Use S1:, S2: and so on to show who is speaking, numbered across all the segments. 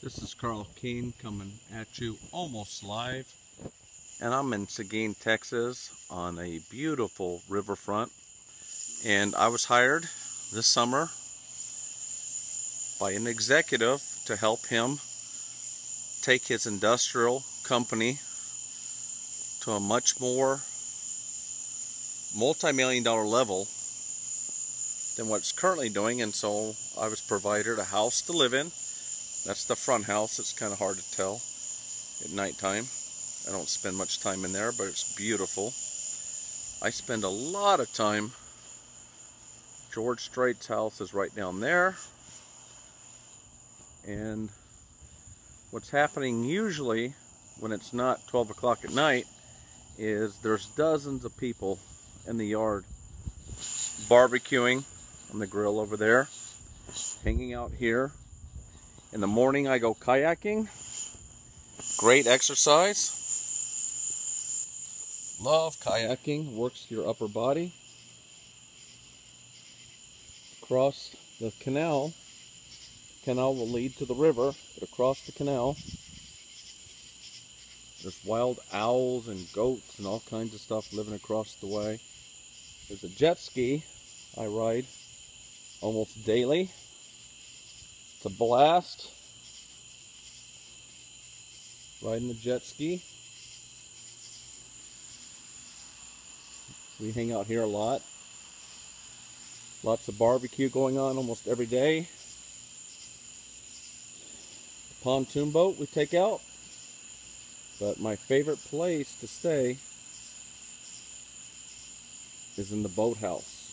S1: This is Karl Keene coming at you almost live. And I'm in Seguin, Texas on a beautiful riverfront. And I was hired this summer by an executive to help him take his industrial company to a much more multi-million dollar level than what it's currently doing and so I was provided a house to live in that's the front house. It's kind of hard to tell at nighttime. I don't spend much time in there, but it's beautiful. I spend a lot of time. George Strait's house is right down there. And what's happening usually when it's not 12 o'clock at night is there's dozens of people in the yard barbecuing on the grill over there, hanging out here, in the morning I go kayaking. Great exercise. Love kayaking. Works your upper body. Across the canal. Canal will lead to the river. But across the canal there's wild owls and goats and all kinds of stuff living across the way. There's a jet ski I ride almost daily. It's a blast. Riding the jet ski. We hang out here a lot. Lots of barbecue going on almost every day. The pontoon boat we take out. But my favorite place to stay is in the boathouse.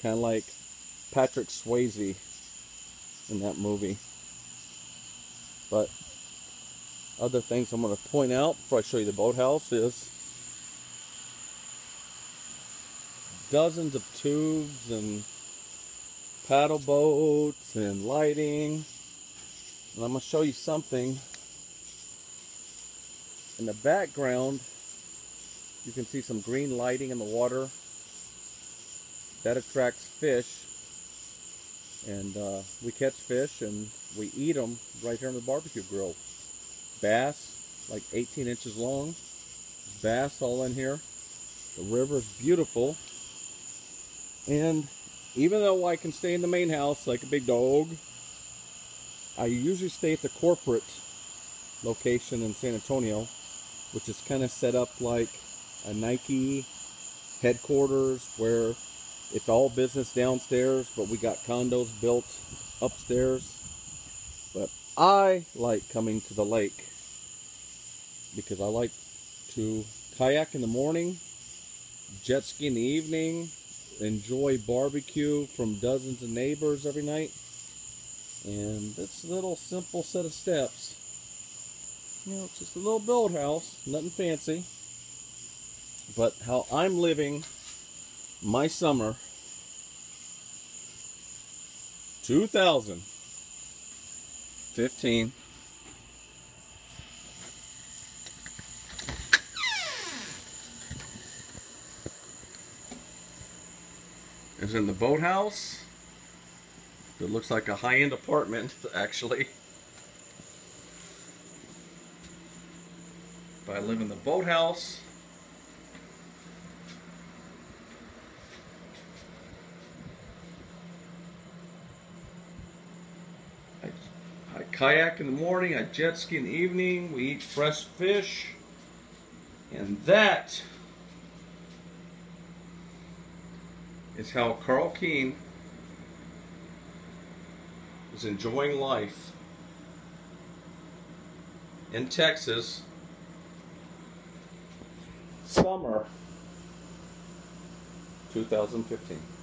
S1: Kind of like Patrick Swayze in that movie. But other things I'm going to point out before I show you the boathouse is dozens of tubes and paddle boats and lighting. And I'm going to show you something. In the background, you can see some green lighting in the water. That attracts fish and uh, we catch fish and we eat them right here on the barbecue grill. Bass, like 18 inches long. Bass all in here. The river is beautiful. And even though I can stay in the main house like a big dog, I usually stay at the corporate location in San Antonio, which is kind of set up like a Nike headquarters where it's all business downstairs, but we got condos built upstairs. But I like coming to the lake because I like to kayak in the morning, jet ski in the evening, enjoy barbecue from dozens of neighbors every night. And this little simple set of steps, you know, it's just a little build house, nothing fancy. But how I'm living my summer 2015 is in the boathouse. It looks like a high-end apartment actually. But I live in the boathouse I kayak in the morning, I jet ski in the evening, we eat fresh fish, and that is how Karl Keene is enjoying life in Texas summer 2015.